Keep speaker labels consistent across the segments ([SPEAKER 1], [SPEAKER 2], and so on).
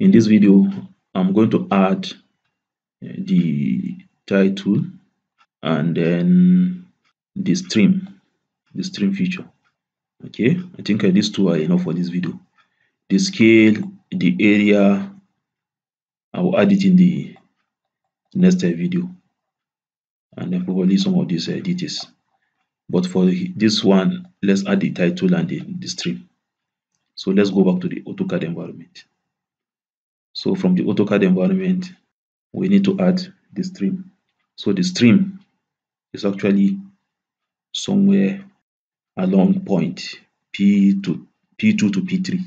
[SPEAKER 1] In this video, I'm going to add the title and then the stream, the stream feature. Okay, I think uh, these two are enough for this video. The scale, the area, I will add it in the next uh, video and then probably some of these uh, details. But for this one, let's add the title and the, the stream. So let's go back to the AutoCAD environment. So from the AutoCAD environment, we need to add the stream. So the stream is actually somewhere along point P to P2 to P3.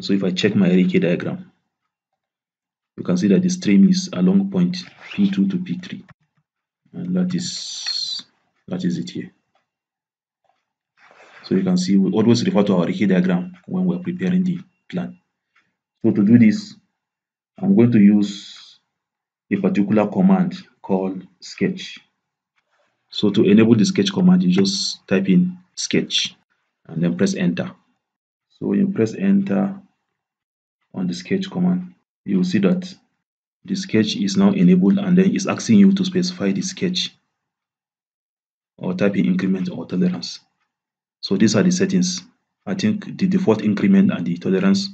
[SPEAKER 1] So if I check my array diagram, you can see that the stream is along point P2 to P3. And that is that is it here. So you can see we always refer to our array diagram when we're preparing the plan. So to do this, I'm going to use a particular command called sketch. So to enable the sketch command, you just type in sketch and then press enter. So when you press enter on the sketch command, you will see that the sketch is now enabled and then it's asking you to specify the sketch or type in increment or tolerance. So these are the settings. I think the default increment and the tolerance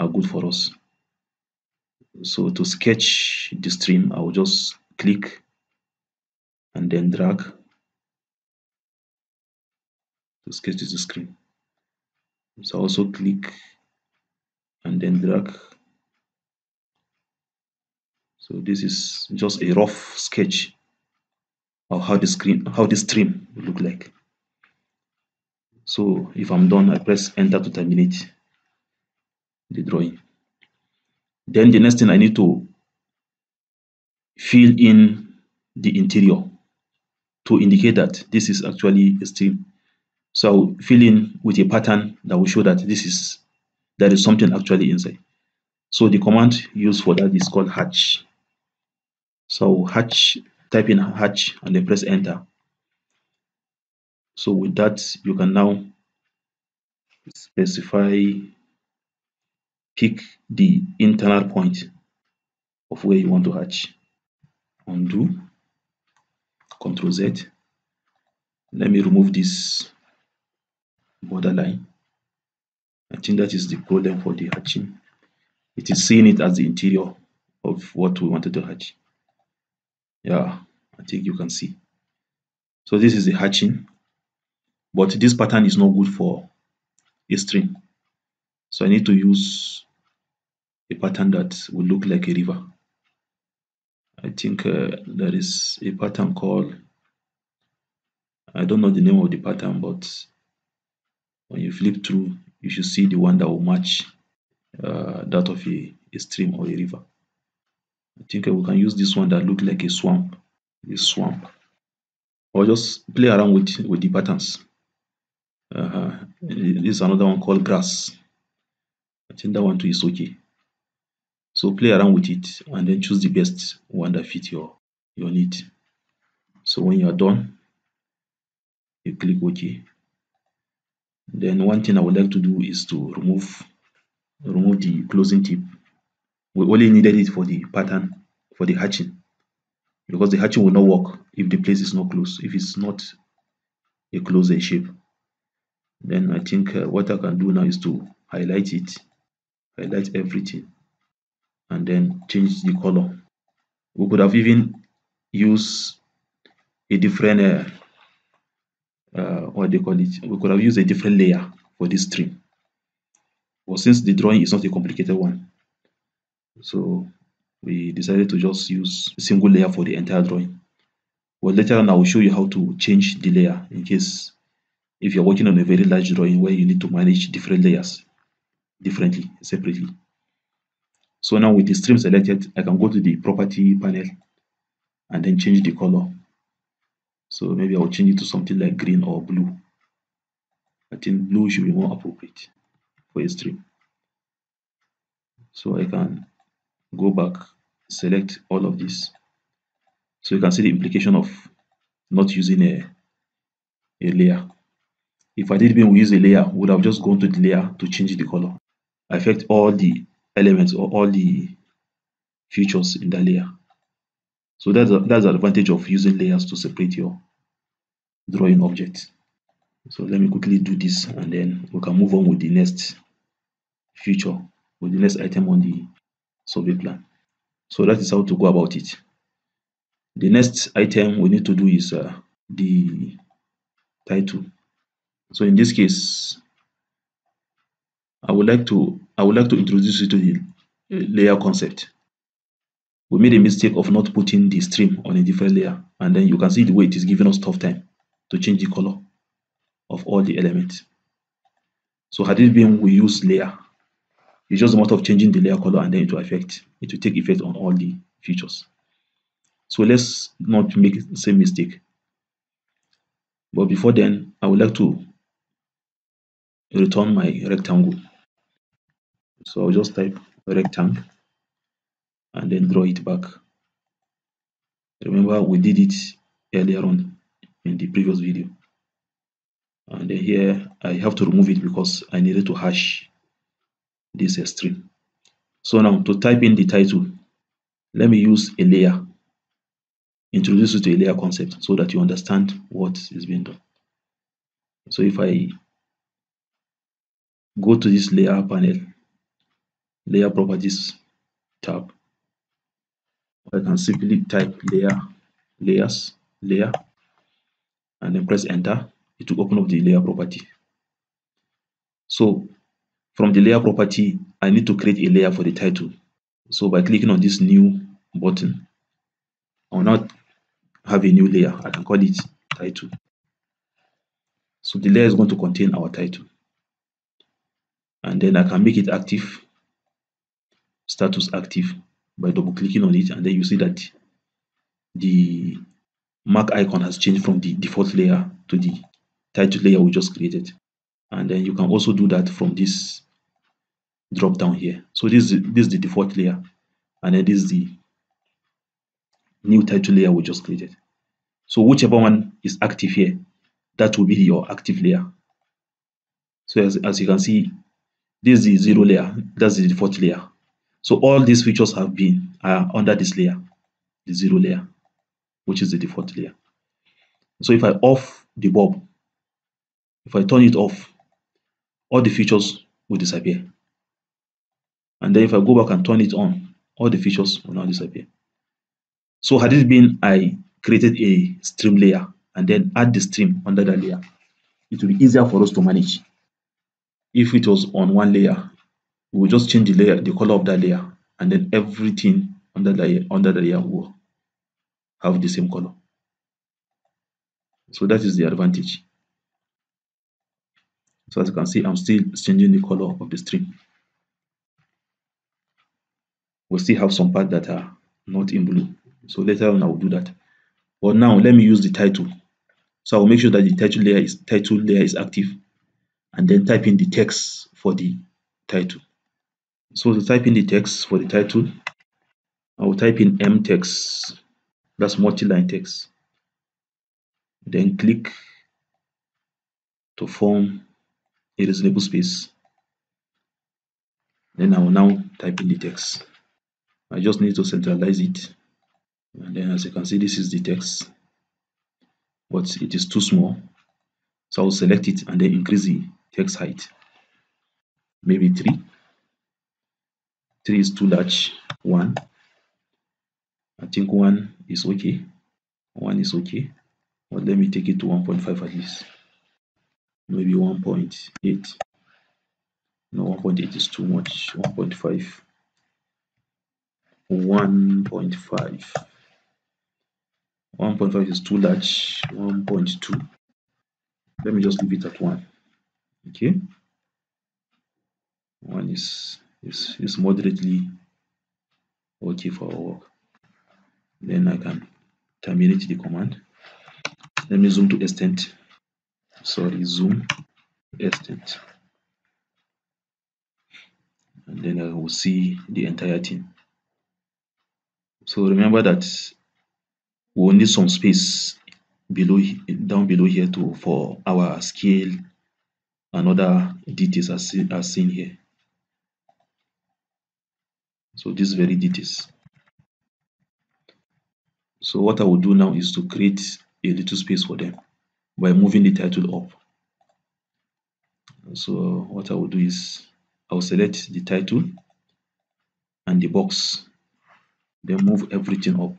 [SPEAKER 1] are good for us. So to sketch the stream, I will just click and then drag to sketch the screen. So also click and then drag. So this is just a rough sketch of how the screen, how the stream will look like. So if I'm done, I press enter to terminate the drawing. Then the next thing I need to fill in the interior to indicate that this is actually a stream. So I'll fill in with a pattern that will show that this is there is something actually inside. So the command used for that is called hatch. So hatch, type in hatch and then press enter. So with that, you can now specify pick the internal point of where you want to hatch. Undo, Control Z. Let me remove this borderline. I think that is the problem for the hatching. It is seeing it as the interior of what we wanted to hatch. Yeah, I think you can see. So this is the hatching, but this pattern is not good for a string. So I need to use a pattern that will look like a river. I think uh, there is a pattern called, I don't know the name of the pattern, but when you flip through, you should see the one that will match uh, that of a, a, stream or a river. I think uh, we can use this one that look like a swamp, a swamp, or just play around with with the patterns. Uh, this is another one called grass. I think that one too is okay. So play around with it and then choose the best one that fits your, your need. So when you are done, you click OK. Then one thing I would like to do is to remove remove the closing tip. We only needed it for the pattern, for the hatching. Because the hatching will not work if the place is not closed, if it's not a closed shape. Then I think uh, what I can do now is to highlight it, highlight everything and then change the color. We could have even used a different, uh, uh, what they call it, we could have used a different layer for this stream. But since the drawing is not a complicated one, so we decided to just use a single layer for the entire drawing. Well, later on I will show you how to change the layer in case if you're working on a very large drawing where you need to manage different layers differently, separately. So now with the stream selected, I can go to the property panel and then change the color. So maybe I'll change it to something like green or blue. I think blue should be more appropriate for a stream. So I can go back, select all of this. So you can see the implication of not using a, a layer. If I didn't even use a layer, would have just gone to the layer to change the color. I affect all the elements or all the features in that layer. So that's, a, that's the advantage of using layers to separate your drawing object. So let me quickly do this and then we can move on with the next feature, with the next item on the survey plan. So that is how to go about it. The next item we need to do is uh, the title. So in this case, I would like to I would like to introduce you to the layer concept. We made a mistake of not putting the stream on a different layer, and then you can see the way it is giving us tough time to change the color of all the elements. So had it been we use layer, it's just a matter of changing the layer color and then it will affect, it will take effect on all the features. So let's not make the same mistake. But before then, I would like to return my rectangle. So I'll just type rectangle and then draw it back. Remember we did it earlier on in the previous video. And here I have to remove it because I needed to hatch this string. So now to type in the title, let me use a layer introduce you to a layer concept so that you understand what is being done. So if I go to this layer panel, layer properties tab, I can simply type layer, layers, layer, and then press enter. It will open up the layer property. So from the layer property, I need to create a layer for the title. So by clicking on this new button, I will now have a new layer. I can call it title. So the layer is going to contain our title. And then I can make it active, status active by double clicking on it. And then you see that the mark icon has changed from the default layer to the title layer we just created. And then you can also do that from this drop down here. So this is, this is the default layer. And then this is the new title layer we just created. So whichever one is active here, that will be your active layer. So as, as you can see, this is the zero layer, that's the default layer. So all these features have been uh, under this layer, the zero layer, which is the default layer. So if I off the bulb, if I turn it off, all the features will disappear. And then if I go back and turn it on, all the features will now disappear. So had it been I created a stream layer and then add the stream under that layer, it will be easier for us to manage. If it was on one layer, we will just change the layer, the color of that layer, and then everything under the layer, under the layer will have the same color. So that is the advantage. So as you can see, I'm still changing the color of the string. We still have some parts that are not in blue. So later on, I will do that. But now let me use the title. So I will make sure that the title layer is title layer is active and then type in the text for the title. So to type in the text for the title, I will type in m text, that's multi-line text. Then click to form a reasonable space. Then I will now type in the text. I just need to centralize it and then as you can see this is the text but it is too small so I'll select it and then increase the text height maybe 3 3 is too large 1 I think 1 is okay. 1 is okay. But let me take it to 1.5 at least. Maybe 1.8 no 1.8 is too much. 1.5 1.5 1.5 is too large. 1.2 let me just leave it at 1 okay? 1 is is, is moderately okay for our work? Then I can terminate the command. Let me zoom to extent. Sorry zoom extent. And then I will see the entire thing. So remember that we will need some space below down below here to for our scale and other details as, as seen here So very details. So what I will do now is to create a little space for them by moving the title up. So what I will do is I will select the title and the box, then move everything up.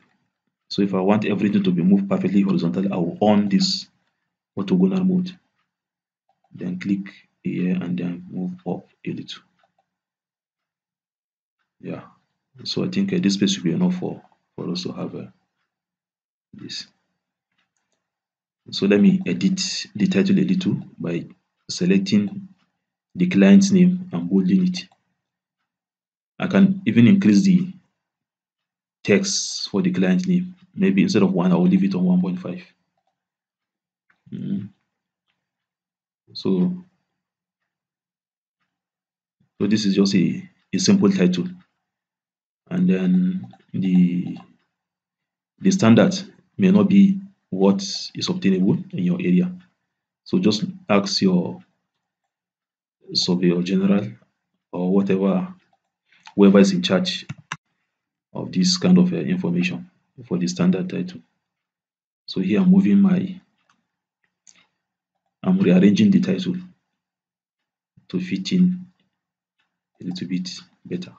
[SPEAKER 1] So if I want everything to be moved perfectly horizontal, I will on this orthogonal mode. Then click here and then move up a little. Yeah, so I think uh, this space should be enough for, for us to have uh, this. So let me edit the title a little by selecting the client's name and bolding it. I can even increase the text for the client name. Maybe instead of 1, I will leave it on 1.5. Mm. So, so this is just a, a simple title. And then the the standard may not be what is obtainable in your area. So just ask your surveyor general or whatever, whoever is in charge of this kind of uh, information for the standard title. So here I'm moving my, I'm rearranging the title to fit in a little bit better.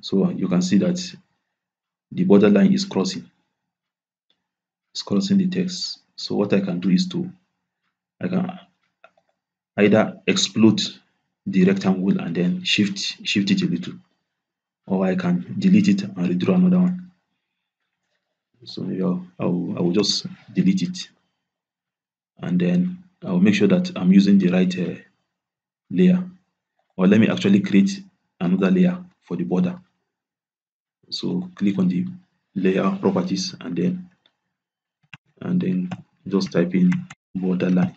[SPEAKER 1] So you can see that the borderline is crossing. It's crossing the text. So what I can do is to, I can either explode the rectangle and then shift shift it a little, or I can delete it and redraw another one. So maybe I'll, I'll, I will just delete it, and then I'll make sure that I'm using the right uh, layer. Or let me actually create another layer for the border. So click on the layer properties and then and then just type in borderline.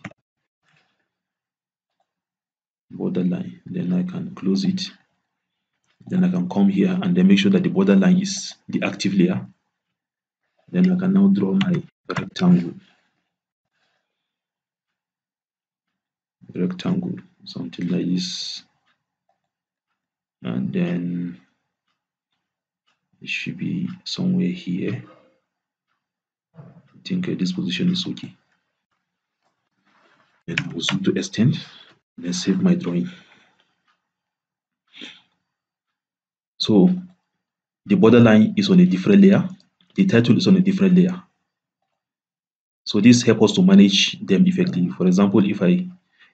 [SPEAKER 1] Borderline. Then I can close it. Then I can come here and then make sure that the borderline is the active layer. Then I can now draw my rectangle. Rectangle something like this. And then it should be somewhere here. I think uh, this position is okay. And I will zoom to extend then save my drawing. So the borderline is on a different layer. The title is on a different layer. So this helps us to manage them effectively. For example if I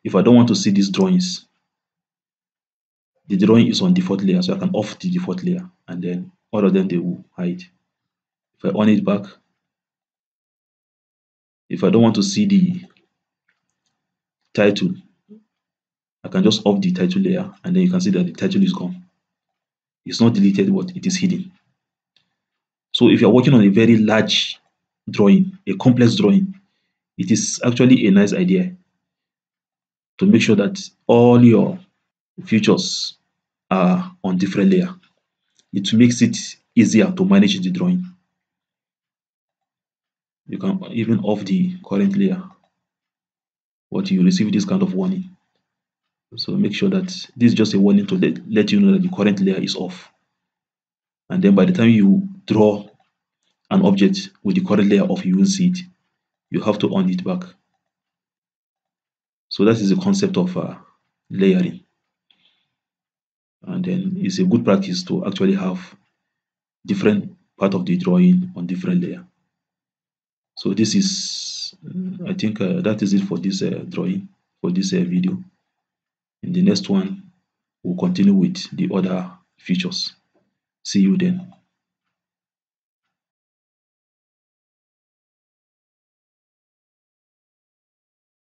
[SPEAKER 1] if I don't want to see these drawings the drawing is on default layer so I can off the default layer and then all of them they will hide. If I on it back, if I don't want to see the title, I can just off the title layer and then you can see that the title is gone. It's not deleted, but it is hidden. So if you're working on a very large drawing, a complex drawing, it is actually a nice idea to make sure that all your features are on different layer it makes it easier to manage the drawing. You can even off the current layer, but you receive this kind of warning. So make sure that this is just a warning to let, let you know that the current layer is off. And then by the time you draw an object with the current layer off, you will see it. You have to on it back. So that is the concept of uh, layering and then it's a good practice to actually have different part of the drawing on different layer. So this is i think uh, that is it for this uh, drawing for this uh, video. In the next one we'll continue with the other features. See you then